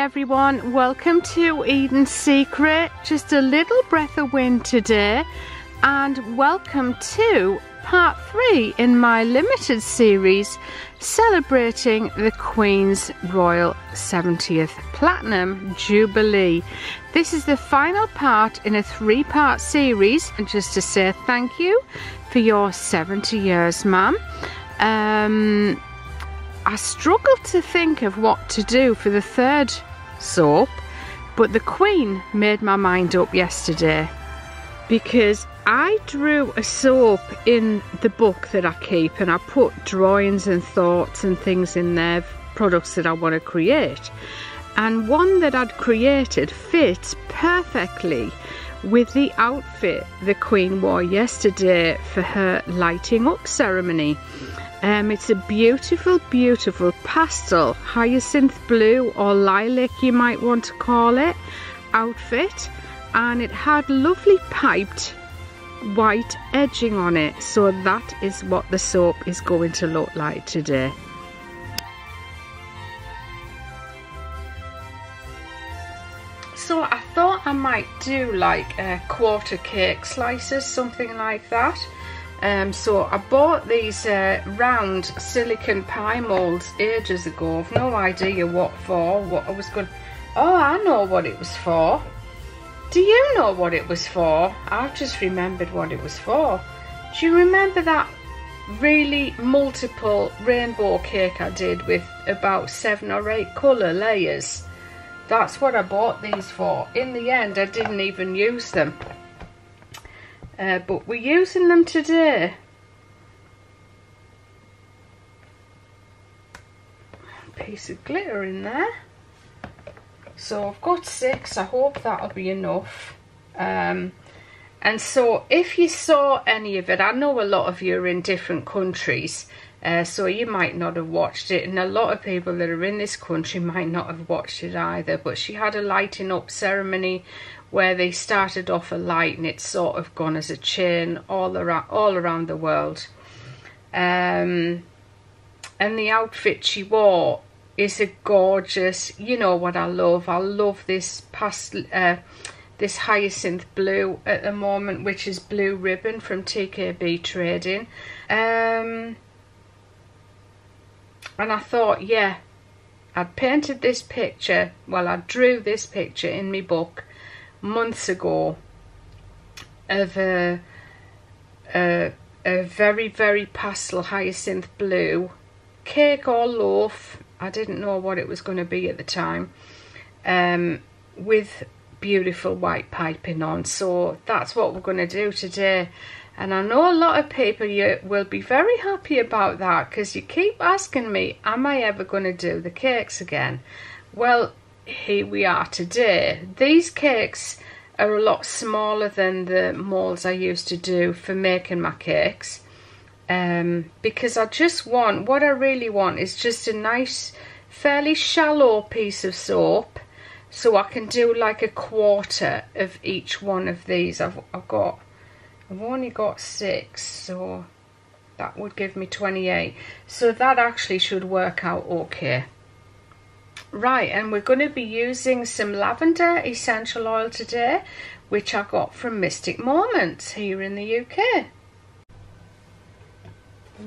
everyone, welcome to Eden Secret. Just a little breath of wind today, and welcome to part three in my limited series celebrating the Queen's Royal 70th Platinum Jubilee. This is the final part in a three part series, and just to say thank you for your 70 years, ma'am. Um, I struggled to think of what to do for the third soap, but the Queen made my mind up yesterday because I drew a soap in the book that I keep and I put drawings and thoughts and things in there, products that I want to create. And one that I'd created fits perfectly with the outfit the Queen wore yesterday for her lighting up ceremony. Um, it's a beautiful, beautiful pastel hyacinth blue or lilac you might want to call it outfit and it had lovely piped white edging on it so that is what the soap is going to look like today. So I thought I might do like quarter cake slices, something like that. Um, so I bought these uh, round silicon pie molds ages ago. I've no idea what for, what I was going Oh, I know what it was for. Do you know what it was for? I've just remembered what it was for. Do you remember that really multiple rainbow cake I did with about seven or eight colour layers? That's what I bought these for. In the end, I didn't even use them. Uh, but we're using them today. Piece of glitter in there. So I've got six. I hope that'll be enough. Um, and so if you saw any of it, I know a lot of you are in different countries. Uh, so you might not have watched it and a lot of people that are in this country might not have watched it either but she had a lighting up ceremony where they started off a light and it's sort of gone as a chain all around all around the world. Um, and the outfit she wore is a gorgeous, you know what I love. I love this past uh, this hyacinth blue at the moment, which is blue ribbon from TKB Trading. Um, and I thought, yeah, I'd painted this picture, well, I drew this picture in my book months ago of a, a, a very, very pastel hyacinth blue cake or loaf. I didn't know what it was going to be at the time. Um, with beautiful white piping on. So that's what we're going to do today. And I know a lot of people you will be very happy about that because you keep asking me, am I ever going to do the cakes again? Well, here we are today. These cakes are a lot smaller than the molds I used to do for making my cakes. Um, because I just want, what I really want is just a nice, fairly shallow piece of soap. So I can do like a quarter of each one of these. I've, I've got, I've only got six, so that would give me 28. So that actually should work out okay. Right, and we're going to be using some lavender essential oil today, which I got from Mystic Moments here in the UK.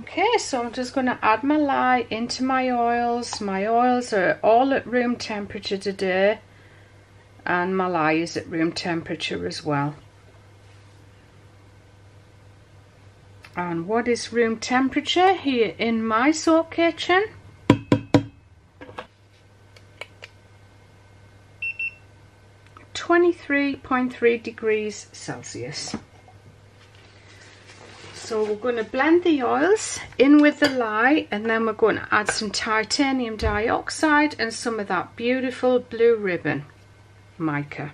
Okay, so I'm just going to add my lye into my oils. My oils are all at room temperature today, and my lye is at room temperature as well. And what is room temperature here in my soap kitchen? 23.3 degrees Celsius. So we're going to blend the oils in with the lye and then we're going to add some titanium dioxide and some of that beautiful blue ribbon mica.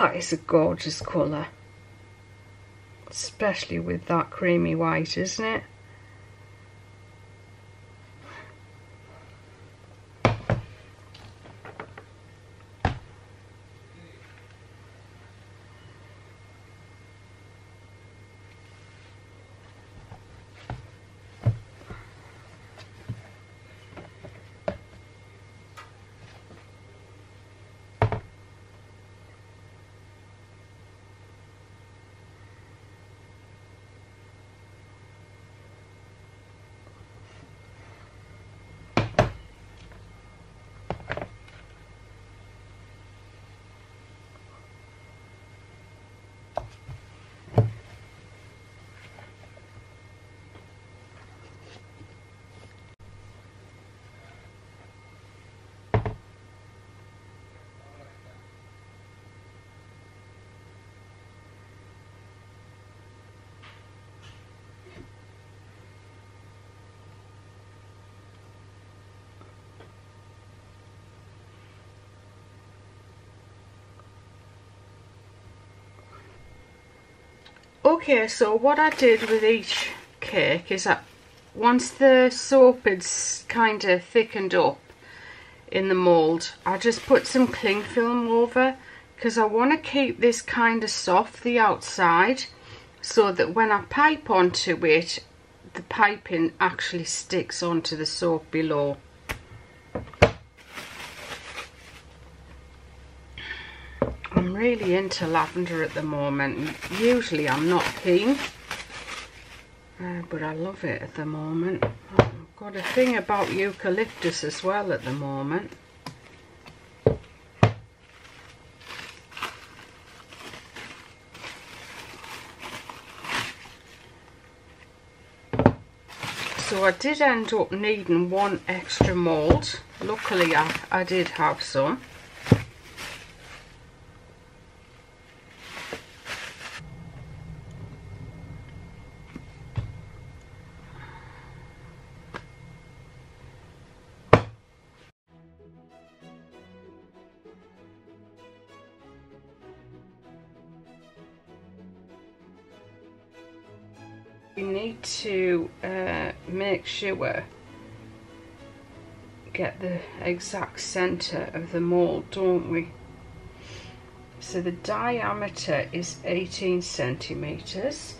That is a gorgeous colour. Especially with that creamy white, isn't it? Okay, so what I did with each cake is that once the soap is kind of thickened up in the mould, I just put some cling film over because I want to keep this kind of soft, the outside, so that when I pipe onto it, the piping actually sticks onto the soap below. I'm really into lavender at the moment. Usually I'm not keen, uh, but I love it at the moment. I've got a thing about eucalyptus as well at the moment. So I did end up needing one extra mould. Luckily I, I did have some. Exact center of the mold don't we? So the diameter is 18 centimeters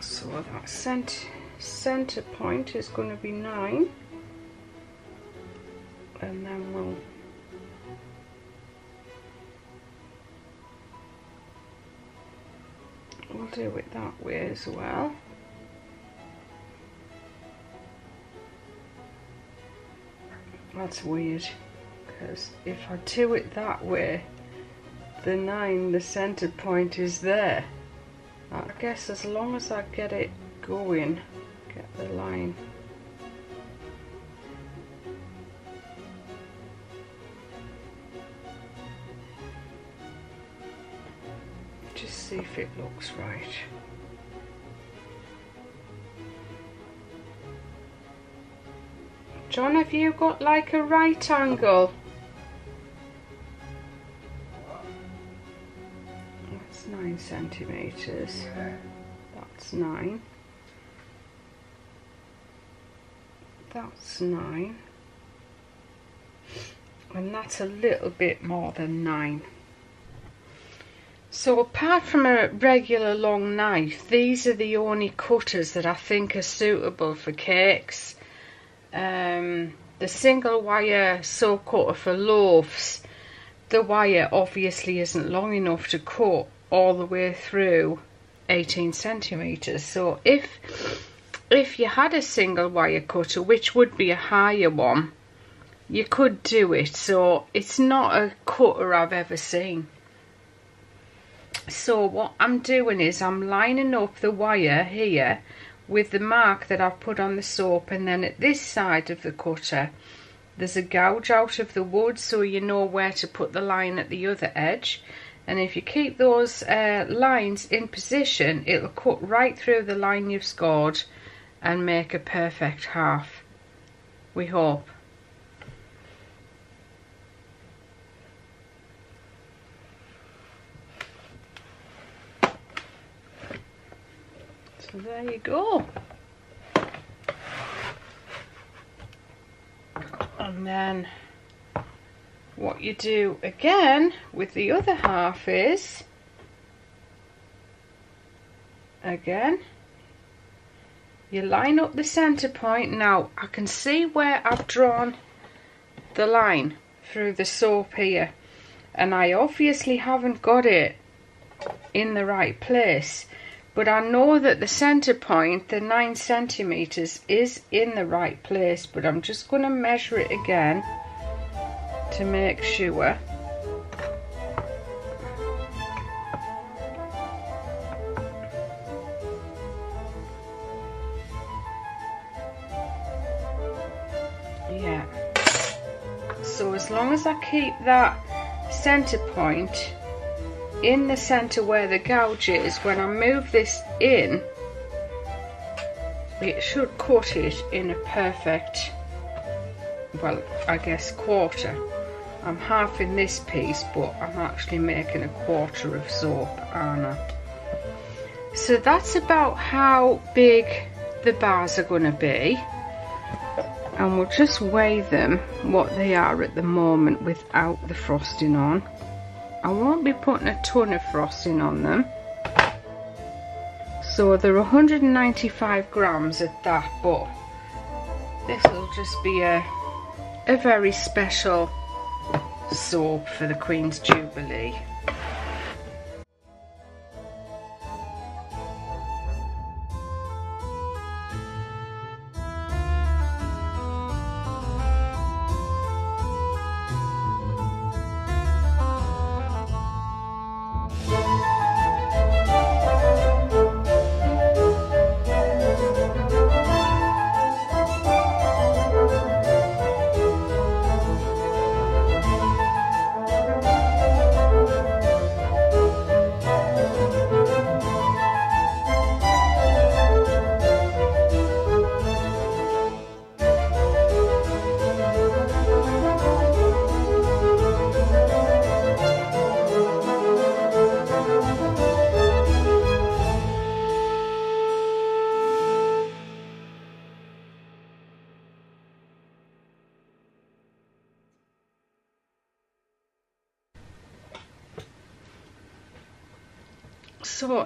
so that cent center point is going to be 9 and then we'll we'll do it that way as well. That's weird because if I do it that way the 9, the centre point is there. I guess as long as I get it going, get the line Just see if it looks right. John, have you got like a right angle? That's nine centimetres. That's nine. That's nine. And that's a little bit more than nine. So apart from a regular long knife, these are the only cutters that I think are suitable for cakes. Um, the single wire saw cutter for loaves, the wire obviously isn't long enough to cut all the way through 18 centimeters. So if if you had a single wire cutter, which would be a higher one, you could do it. So it's not a cutter I've ever seen so what I'm doing is I'm lining up the wire here with the mark that I've put on the soap and then at this side of the cutter there's a gouge out of the wood so you know where to put the line at the other edge. And if you keep those uh, lines in position it'll cut right through the line you've scored and make a perfect half. We hope there you go. And then what you do again with the other half is again you line up the center point now I can see where I've drawn the line through the soap here and I obviously haven't got it in the right place but I know that the center point the 9 centimeters is in the right place but I'm just going to measure it again to make sure. Yeah. So as long as I keep that center point in the center where the gouge is when I move this in it should cut it in a perfect well I guess quarter I'm half in this piece but I'm actually making a quarter of soap aren't I? So that's about how big the bars are going to be and we'll just weigh them what they are at the moment without the frosting on. I won't be putting a ton of frosting on them. So they're 195 grams at that but this will just be a, a very special soap for the Queen's Jubilee.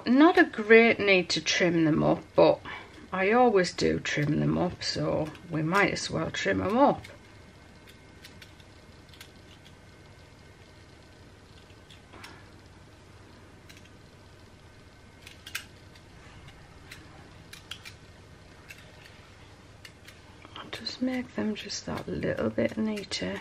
Not a great need to trim them up, but I always do trim them up, so we might as well trim them up. just make them just that little bit neater.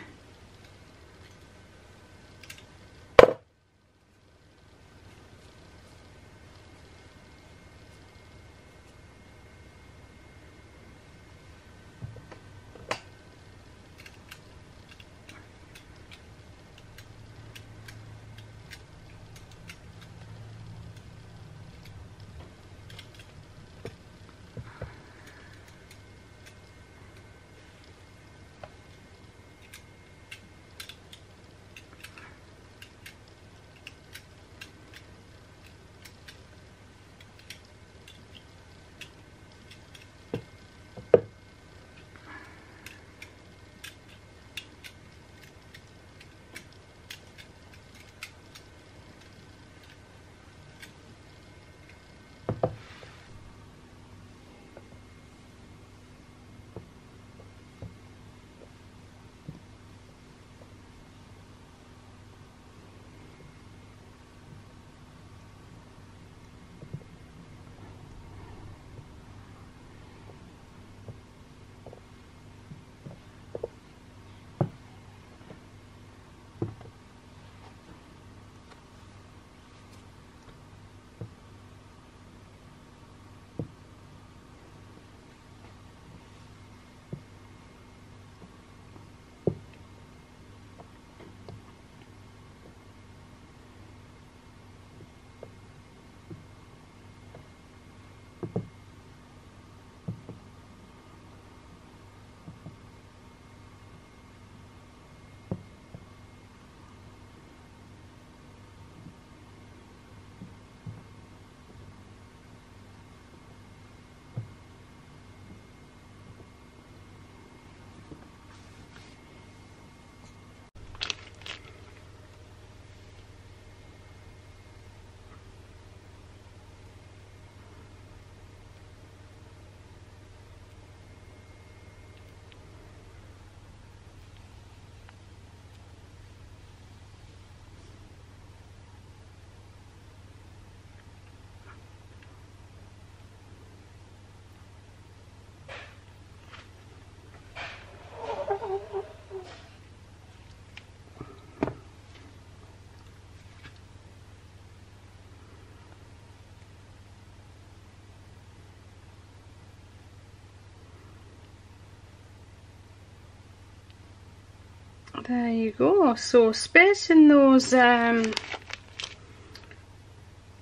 There you go. So spacing those um,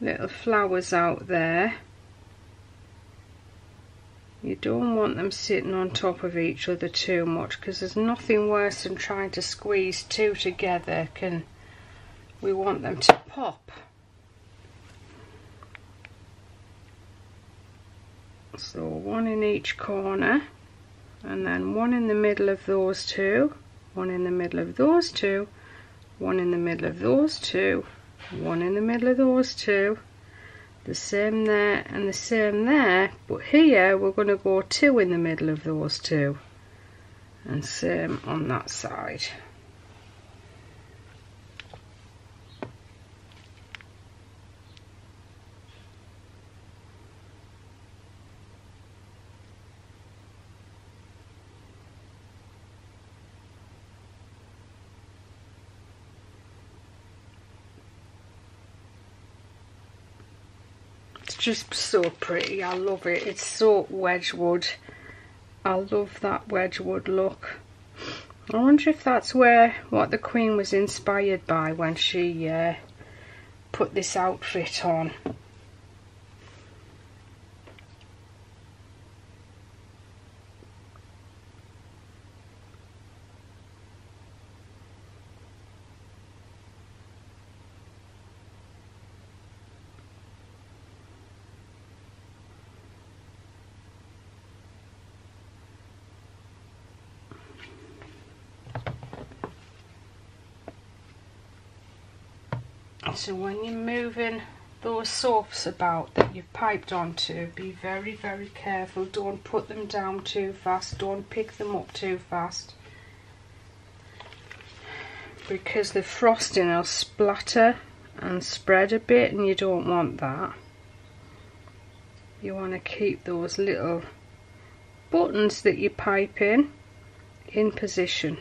little flowers out there. You don't want them sitting on top of each other too much because there's nothing worse than trying to squeeze two together can we want them to pop. So one in each corner and then one in the middle of those two one in the middle of those two. One in the middle of those two. One in the middle of those two. The same there and the same there. But here we're going to go two in the middle of those two. And same on that side just so pretty. I love it. It's so Wedgwood. I love that Wedgwood look. I wonder if that's where what the Queen was inspired by when she uh, put this outfit on. So when you're moving those soaps about that you've piped onto, be very, very careful. Don't put them down too fast. Don't pick them up too fast. Because the frosting will splatter and spread a bit and you don't want that. You want to keep those little buttons that you pipe in in position.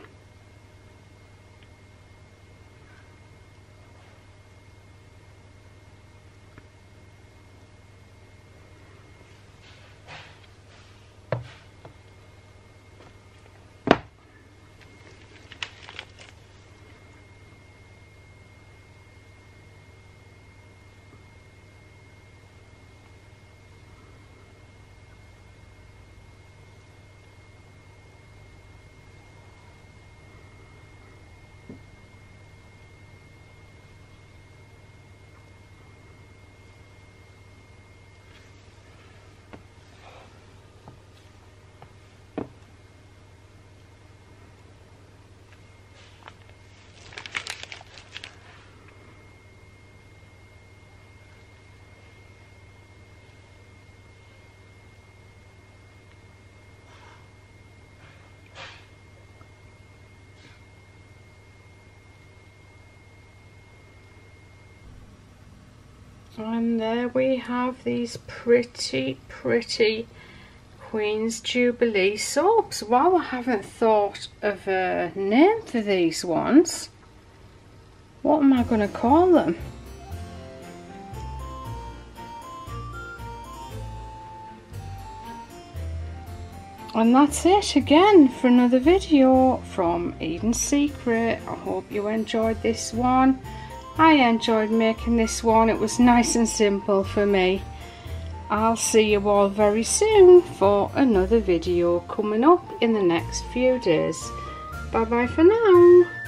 And there we have these pretty, pretty Queen's Jubilee soaps. Wow, I haven't thought of a name for these ones. What am I going to call them? And that's it again for another video from Eden Secret. I hope you enjoyed this one. I enjoyed making this one. It was nice and simple for me. I'll see you all very soon for another video coming up in the next few days. Bye bye for now.